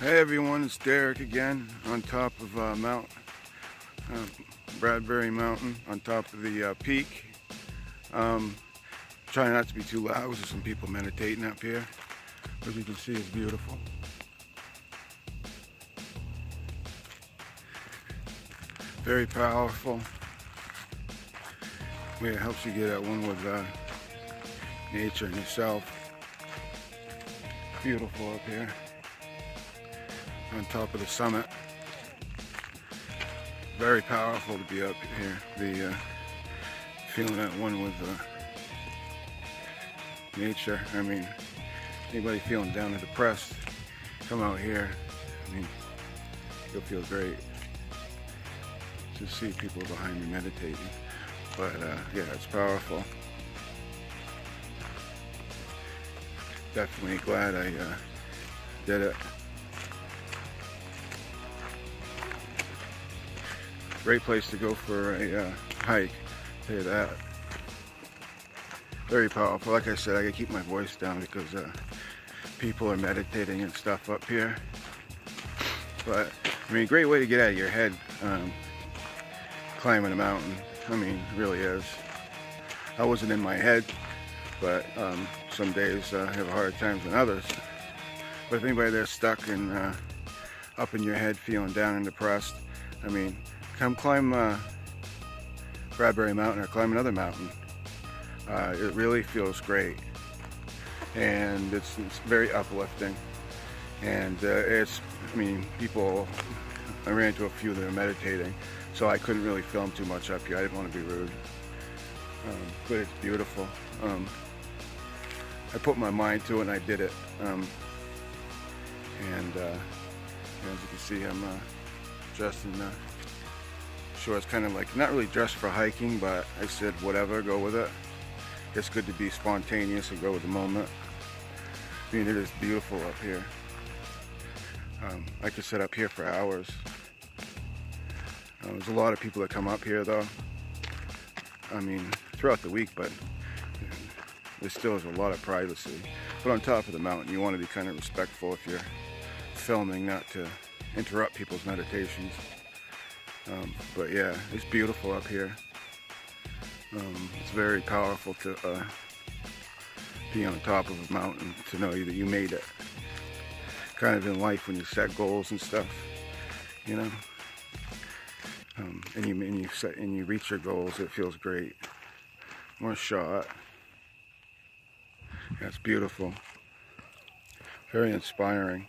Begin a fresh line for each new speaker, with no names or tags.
Hey everyone, it's Derek again on top of uh, Mount uh, Bradbury Mountain on top of the uh, peak. Um, trying not to be too loud, there's some people meditating up here. As you can see, it's beautiful. Very powerful. Yeah, it helps you get at one with uh, nature and yourself. Beautiful up here on top of the summit. Very powerful to be up here. The uh, feeling at one with uh, nature. I mean, anybody feeling down and depressed, come out here. I mean, you'll feel great. To see people behind me meditating. But uh, yeah, it's powerful. Definitely glad I uh, did it. Great place to go for a uh, hike, I'll tell you that. Very powerful. Like I said, I gotta keep my voice down because uh, people are meditating and stuff up here. But, I mean, great way to get out of your head, um, climbing a mountain. I mean, really is. I wasn't in my head, but um, some days uh, have harder times than others. But if anybody there's stuck and uh, up in your head, feeling down and depressed, I mean, come climb uh, Bradbury Mountain or climb another mountain. Uh, it really feels great. And it's, it's very uplifting. And uh, it's I mean people I ran into a few that are meditating so I couldn't really film too much up here. I didn't want to be rude. Um, but it's beautiful. Um, I put my mind to it and I did it. Um, and uh, as you can see I'm uh, dressed in uh, shorts kind of like not really dressed for hiking but I said whatever go with it. It's good to be spontaneous and go with the moment. I mean it is beautiful up here. Um, I could sit up here for hours. Uh, there's a lot of people that come up here though. I mean throughout the week but there still is a lot of privacy. But on top of the mountain you want to be kind of respectful if you're filming not to interrupt people's meditations um, but yeah, it's beautiful up here. Um, it's very powerful to uh, be on top of a mountain to know that you made it. Kind of in life when you set goals and stuff, you know. Um, and you and you set and you reach your goals, it feels great. One shot. That's beautiful. Very inspiring.